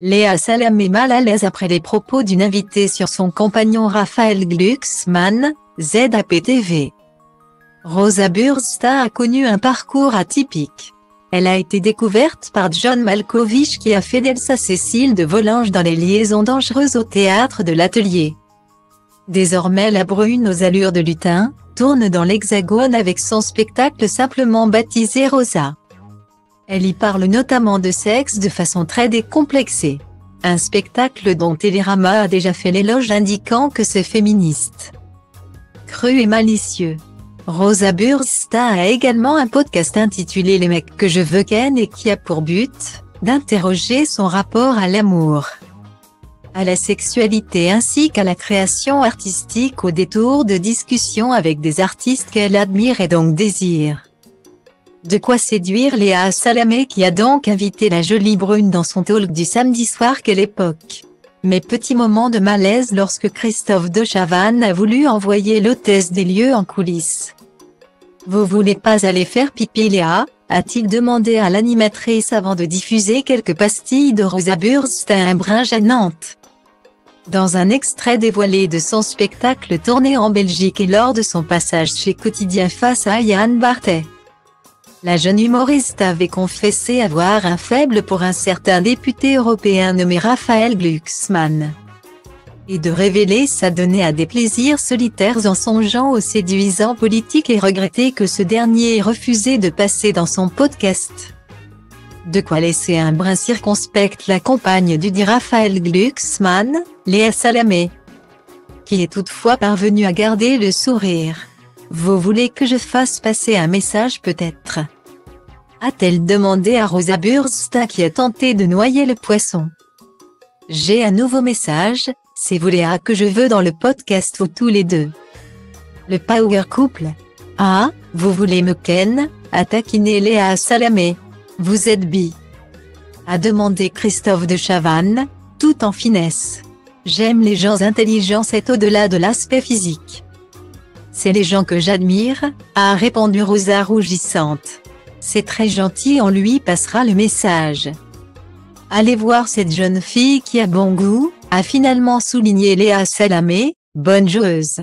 Léa Salamé mal à l'aise après les propos d'une invitée sur son compagnon Raphaël Glucksmann, ZAPTV. Rosa Bursta a connu un parcours atypique. Elle a été découverte par John Malkovich qui a fait d'Elsa Cécile de Volange dans les liaisons dangereuses au théâtre de l'atelier. Désormais la brune aux allures de lutin, tourne dans l'hexagone avec son spectacle simplement baptisé Rosa. Elle y parle notamment de sexe de façon très décomplexée. Un spectacle dont Télérama a déjà fait l'éloge indiquant que c'est féministe. Cru et malicieux. Rosa Bursta a également un podcast intitulé Les mecs que je veux ken et qui a pour but d'interroger son rapport à l'amour, à la sexualité ainsi qu'à la création artistique au détour de discussions avec des artistes qu'elle admire et donc désire. De quoi séduire Léa Salamé qui a donc invité la jolie brune dans son talk du samedi soir quelle époque. Mais petit moment de malaise lorsque Christophe de Chavannes a voulu envoyer l'hôtesse des lieux en coulisses. Vous voulez pas aller faire pipi Léa? A-t-il demandé à l'animatrice avant de diffuser quelques pastilles de Rosa à un brin gênante? Dans un extrait dévoilé de son spectacle tourné en Belgique et lors de son passage chez Quotidien face à Yann Barthé. La jeune humoriste avait confessé avoir un faible pour un certain député européen nommé Raphaël Glucksmann. Et de révéler sa donnée à des plaisirs solitaires en songeant au séduisant politique et regretter que ce dernier ait refusé de passer dans son podcast. De quoi laisser un brin circonspect la compagne du dit Raphaël Glucksmann, Léa Salamé. Qui est toutefois parvenue à garder le sourire. Vous voulez que je fasse passer un message peut-être? A-t-elle demandé à Rosa Bursta qui a tenté de noyer le poisson. J'ai un nouveau message, c'est vous Léa que je veux dans le podcast ou tous les deux. Le Power Couple. Ah, vous voulez me ken a taquiné Léa Salamé. Vous êtes bi. A demandé Christophe de Chavannes, tout en finesse. J'aime les gens intelligents c'est au-delà de l'aspect physique. C'est les gens que j'admire, a répondu Rosa rougissante. C'est très gentil on lui passera le message. Allez voir cette jeune fille qui a bon goût, a finalement souligné Léa Salamé, bonne joueuse.